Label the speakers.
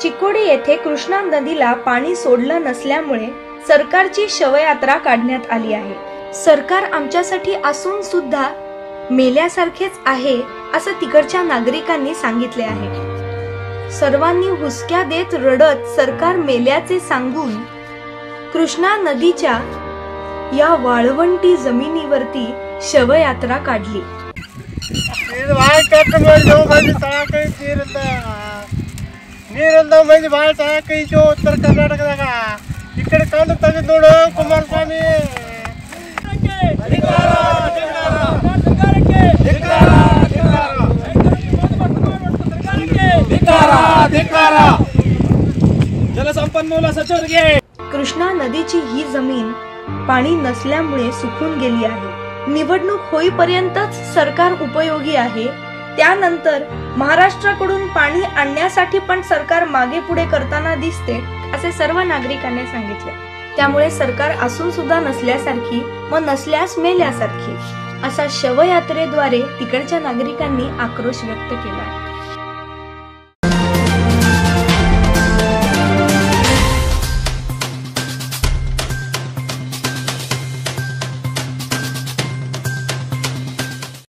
Speaker 1: चिकोडी येथे कृष्णा नदीला पाणी सोडलं नसल्यामुळे सरकारची शवयात्रा काढण्यात आली आहे. सरकार आमच्यासाठी असून सुद्धा मेल्यासारखेच आहे असं तिकडच्या नागरिकांनी सांगितले आहे. सर्वांनी हुसक्या देत रडत सरकार मेल्याचे सांगून कृष्णा नदीच्या या वाळवंटी जमिनीवरती शवयात्रा काढली.
Speaker 2: म्हणजे बाळचा कैशो उत्तर कर्नाटक जागा इकडे कांदा ताजे दोड
Speaker 3: कुमारस्वामी. जलसंपन्मूल
Speaker 1: कृष्णा नदीची ही जमीन पाणी नसल्यामुळे सुकून गेली आहे. निवडणूक होईपर्यंतच सरकार उपयोगी आहे. त्यानंतर महाराष्ट्राकडून पाणी आणण्यासाठी पण सरकार मागे पुढे करताना दिसते असे सर्व नागरिकांनी सांगितले. त्यामुळे सरकार असून सुद्धा नसल्यासारखी व नसल्यास मेल्यासारखी असा शवयात्रेद्वारे तिकडच्या नागरिकांनी आक्रोश व्यक्त केला.